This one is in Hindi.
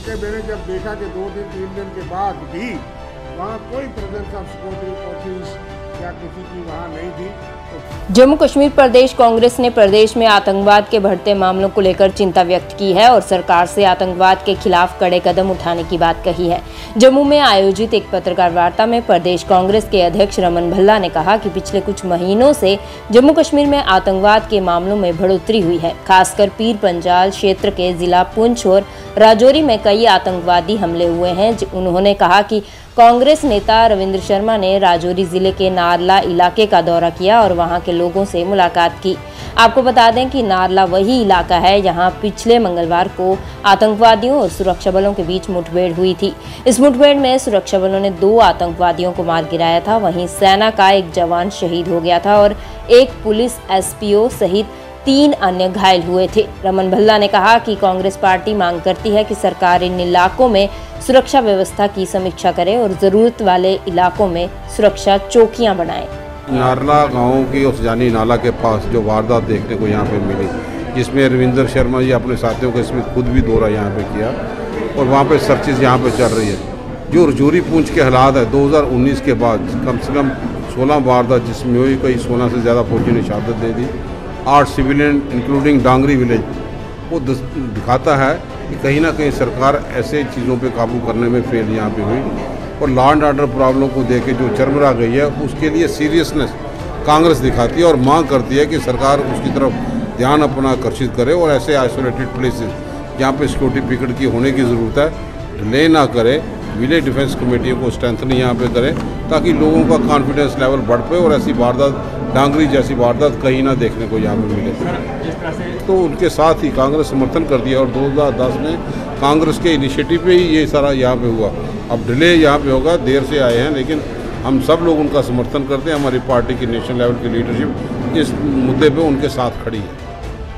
कि मैंने जब देखा कि दो दिन, तीन दिन के बाद भी वहाँ कोई प्रेजेंस ऑफ़ सिक्योरिटी फोर्सेस या किसी की वहाँ नहीं थी तो जम्मू कश्मीर प्रदेश कांग्रेस ने प्रदेश में आतंकवाद के बढ़ते मामलों को लेकर चिंता व्यक्त की है और सरकार से आतंकवाद के खिलाफ कड़े कदम उठाने की बात कही है। जम्मू में आयोजित एक पत्रकार वार्ता में प्रदेश कांग्रेस के अध्यक्ष रमन भल्ला ने कहा कि पिछले कुछ महीनों से जम्मू कश्मीर में आतंकवाद के मामलों में बढ़ोतरी हुई है, खासकर पीर पंजाल क्षेत्र के जिला पुंछ और राजौरी में कई आतंकवादी हमले हुए हैं। उन्होंने कहा कि कांग्रेस नेता रविंद्र शर्मा ने राजौरी ज़िले के नारला इलाके का दौरा किया और वहाँ के लोगों से मुलाकात की। आपको बता दें कि नारला वही इलाका है जहाँ पिछले मंगलवार को आतंकवादियों और सुरक्षा बलों के बीच मुठभेड़ हुई थी। इस मुठभेड़ में सुरक्षा बलों ने दो आतंकवादियों को मार गिराया था। वहीं सेना का एक जवान शहीद हो गया था और एक पुलिस एसपीओ सहित तीन अन्य घायल हुए थे। रमन भल्ला ने कहा कि कांग्रेस पार्टी मांग करती है कि सरकार इन इलाकों में सुरक्षा व्यवस्था की समीक्षा करे और ज़रूरत वाले इलाकों में सुरक्षा चौकियाँ बनाए। नारला गाँव की उस जानी नाला के पास जो वारदात देखने को यहाँ पे मिली, जिसमें रविंदर शर्मा जी अपने साथियों के इसमें खुद भी दौरा यहाँ पे किया और वहाँ पे सर्चिज यहाँ पे चल रही है। जो रजौरी पूंछ के हालात है 2019 के बाद कम से कम 16 वारदात जिसमें हुई, कई सोलह से ज़्यादा फौजी ने शहादत दे दी। आठ सिविलियन इंक्लूडिंग डांगरी विलेज वो दिखाता है कि कहीं ना कहीं सरकार ऐसे चीज़ों पे काबू करने में फेल यहाँ पे हुई। और लॉ एंड ऑर्डर प्रॉब्लम को देख के जो चरमरा गई है, उसके लिए सीरियसनेस कांग्रेस दिखाती है और मांग करती है कि सरकार उसकी तरफ़ ध्यान अपना आकर्षित करे और ऐसे आइसोलेटेड प्लेसेस जहाँ पे सिक्योरिटी पिकट की होने की ज़रूरत है डिले ना करे। विलेज डिफेंस कमेटियों को स्ट्रेंथन यहाँ पे करें ताकि लोगों का कॉन्फिडेंस लेवल बढ़ पाए और ऐसी वारदात डांगरी जैसी वारदात कहीं ना देखने को यहाँ पे मिले। तो उनके साथ ही कांग्रेस समर्थन कर दिया और 2010 में कांग्रेस के इनिशिएटिव पे ही ये सारा यहाँ पे हुआ। अब डिले यहाँ पे होगा देर से आए हैं लेकिन हम सब लोग उनका समर्थन करते हैं। हमारी पार्टी की नेशनल लेवल की लीडरशिप इस मुद्दे पे उनके साथ खड़ी है।